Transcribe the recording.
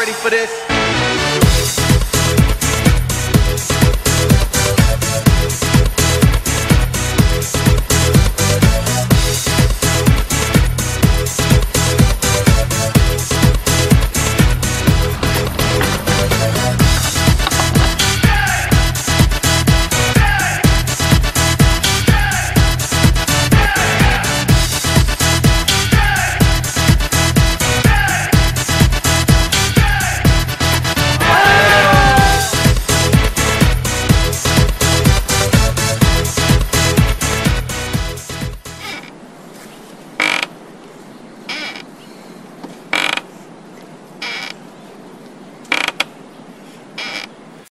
ready for this?